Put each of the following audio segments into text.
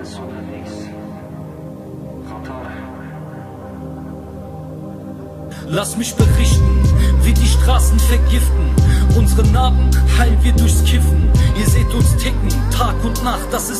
bist du unterwegs. Rotore. Lass mich berichten, wie die Straßen vergiften. Unsere Narben heilen wir durchs Kiffen. Ihr seht uns ticken, Tag und Nacht, das ist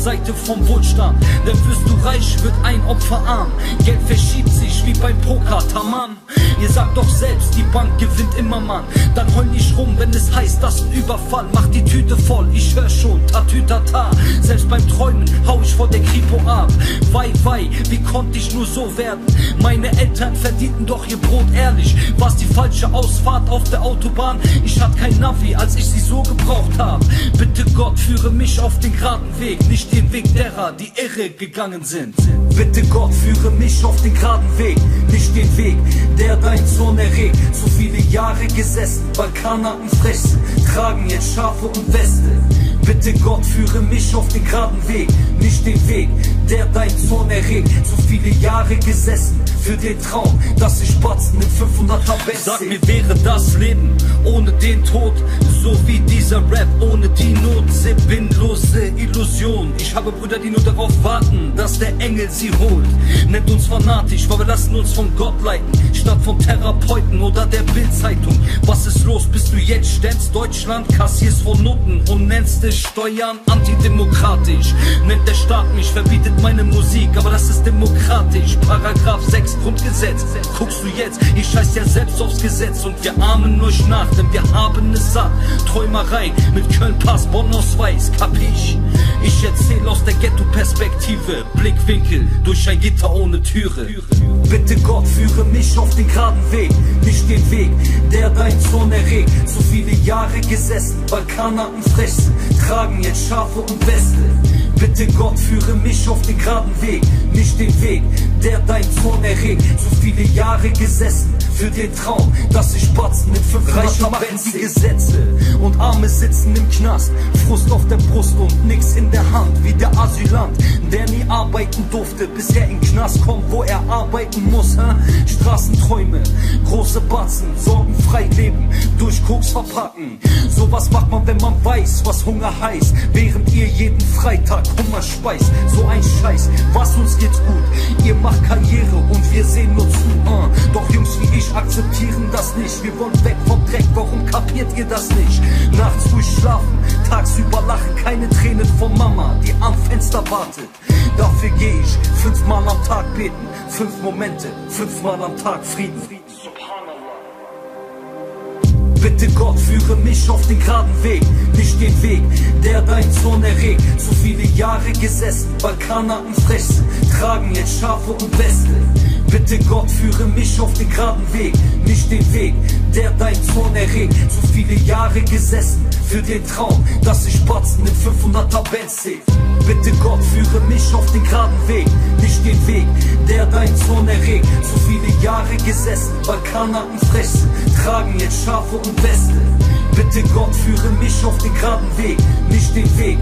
Kehrseite vom Wohlstand. Denn wirst du reich, wird ein Opfer arm. Geld verschiebt sich wie beim Poker, tamam. Ihr sagt doch selbst, die Bank gewinnt immer, Mann. Dann heul nicht rum, wenn es heißt, das ein Überfall. Mach die Tüte voll, ich hör schon, tatütata. Selbst beim Träumen hau ich vor der Kripo ab. Wei, wei, wie konnte ich nur so werden? Meine Eltern verdienten doch ihr Brot ehrlich. War's die falsche Ausfahrt auf der Autobahn? Ich hatte kein Navi, als ich sie so gebraucht hab. Gott, führe mich auf den geraden Weg, nicht den Weg derer, die irre gegangen sind. Bitte Gott, führe mich auf den geraden Weg, nicht den Weg, der dein Zorn erregt. So viele Jahre gesessen, Balkaner und Frechsen tragen jetzt Schafe und Weste. Bitte Gott, führe mich auf den geraden Weg, nicht den Weg, der dein Zorn erregt. So viele Jahre gesessen für den Traum, dass ich Spatzen mit 500er Best Sag mir, wäre das Leben ohne den Tod, so wie dieser Rap ohne die Not, sinnlose Illusion. Ich habe Brüder, die nur darauf warten, dass der Engel sie holt. Nennt uns fanatisch, weil wir lassen uns von Gott leiten, statt vom Therapeuten oder der Bildzeitung. Was ist los, bis du jetzt stellst Deutschland, kassierst von Noten und nennst es Steuern antidemokratisch. Nennt der Staat mich, verbietet meine Musik, aber das ist demokratisch. Paragraph 6 Grundgesetz, guckst du jetzt, ich scheiß ja selbst aufs Gesetz und wir armen nur nach, denn wir haben es satt. Träumerei mit Köln-Pass, Bonn-Ausweis, kapich? Ich erzähl aus der Ghetto-Perspektive, Blickwinkel durch ein Gitter ohne Türe. Bitte Gott, führe mich auf den geraden Weg, nicht den Weg, der dein Zorn erregt. So viele Jahre gesessen, Balkaner und Frechsen tragen jetzt Schafe und Weste. Bitte Gott, führe mich auf den geraden Weg, nicht den Weg, der dein Zorn erregt. So viele Jahre gesessen für den Traum, dass ich Spatzen mit fünf Reiche machen die Gesetze und Arme sitzen im Knast, Frust auf der Brust und nix in der Hand, wie der Asylant, der nie arbeiten durfte, bis er in Knast kommt, wo er arbeiten muss. Hä? Straßenträume, große Batzen, sorgenfrei leben, durch Koks verpacken. Sowas macht man, wenn man weiß, was Hunger heißt, während ihr jeden Freitag Hunger speist. So ein Scheiß, was uns geht's gut, ihr macht Karriere und wir sehen nur zu. Uh. Doch Jungs wie ich akzeptieren das nicht, wir wollen weg vom Dreck, warum kapiert ihr das nicht? Nachts ruhig schlafen, tagsüber lachen, keine Tränen von Mama, die am Fenster wartet. Dafür geh ich fünfmal am Tag beten, fünf Momente, fünfmal am Tag Frieden. Bitte Gott, führe mich auf den geraden Weg, nicht den Weg, der dein Zorn erregt. So viele Jahre gesessen, Balkaner und Frechsen tragen jetzt Schafe und Weste. Bitte Gott, führe mich auf den geraden Weg, nicht den Weg, der dein Zorn erregt. So viele Jahre gesessen für den Traum, dass ich Spatzen mit 500er Benz seh. Bitte Gott, führe mich auf den geraden Weg, nicht den Weg, der dein Zorn erregt. So viele Jahre gesessen, Balkaner und Frechsen tragen jetzt Schafe und Weste. Bitte Gott, führe mich auf den geraden Weg, nicht den Weg,